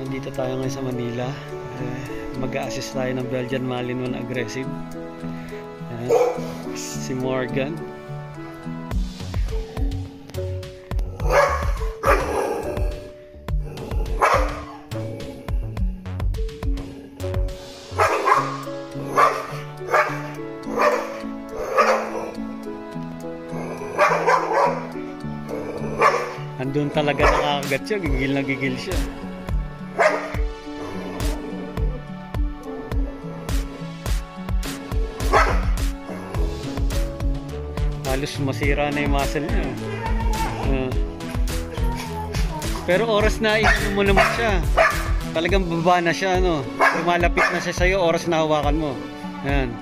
Nandito tayo ngayon sa Manila. Eh, Mag-a-assist tayo ng Belgian Malinois aggressive. Si Morgan. Andun talaga nakakagat siya, gigil na gigil siya. Halos masira na yung muscle niya. Ah. pero oras na inom mo naman siya. Talagang baba na siya, ano. Lumalapit na siya sa'yo, oras na hawakan mo. Ayan.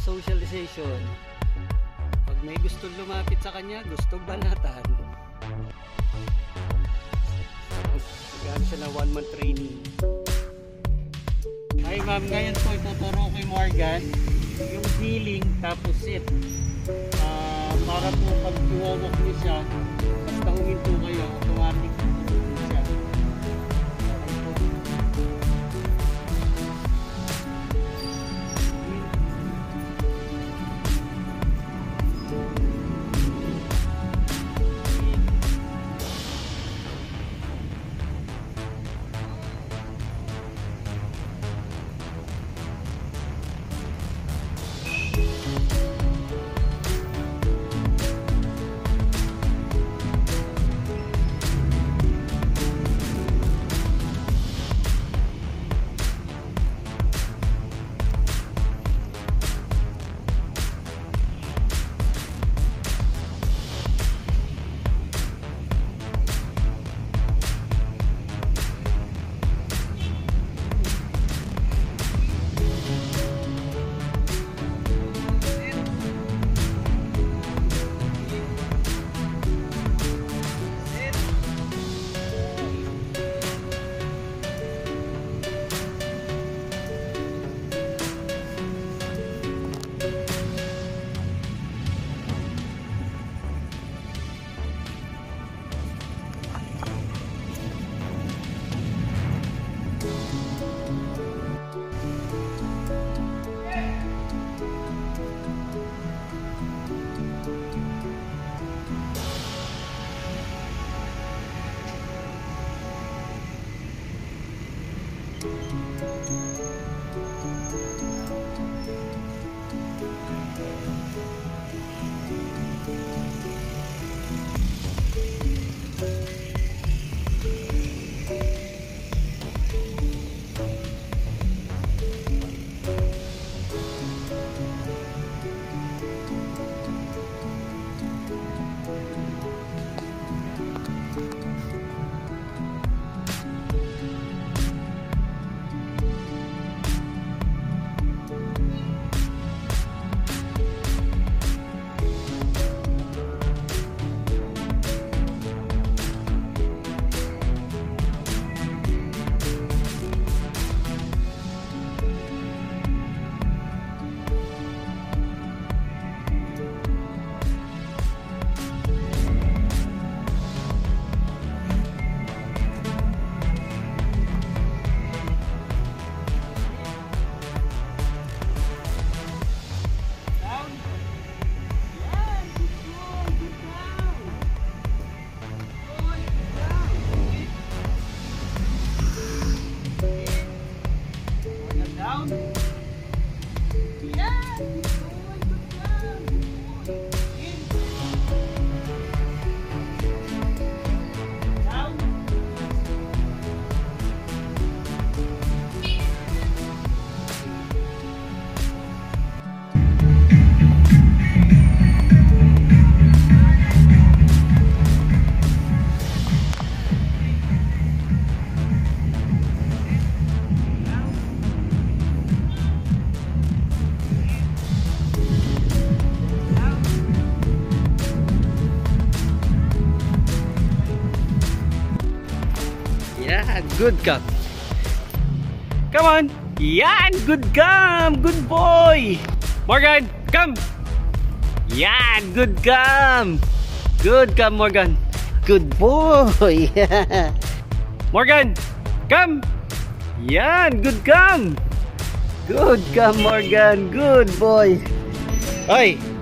Socialization. May gusto lumapit sa kanya, gusto banatan. Gano'n siya na one month training. Hi ma'am, ngayon po ituturo ko kay Morgan yung healing tapos sit. Ah, para po pag tumawak niyo siya, basta huminto kayo, automatic good cut. Come on. Yan, good gum. Good boy. Morgan, come. Yan, good gum. Good gum, Morgan. Good boy. Morgan, come. Yan, good gum. Good gum, Morgan. Good boy. Hoy.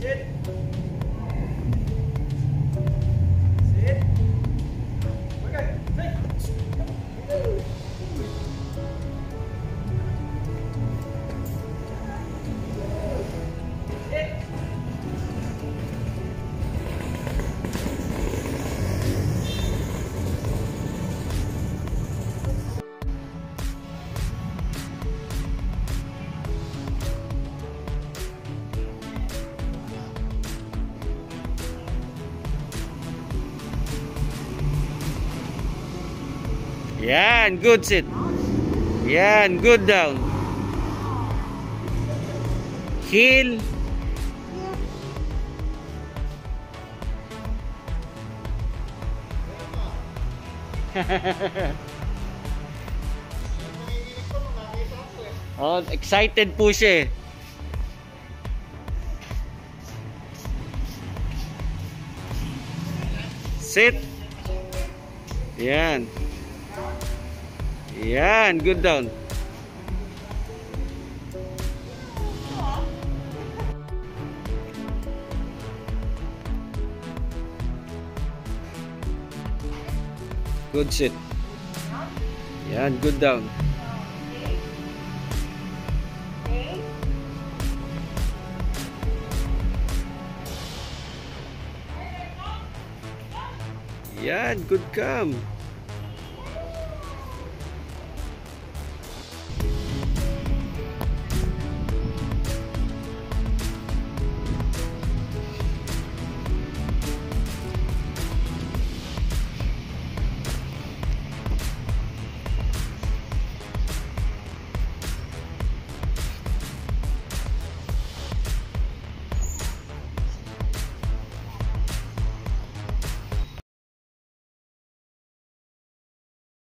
Sit. Sit. Yan, good sit. Yan, good down. Heel. oh, excited po siya eh. Sit. Yan. Yan, good down. Good sit. Yan, good down. Yan, good come.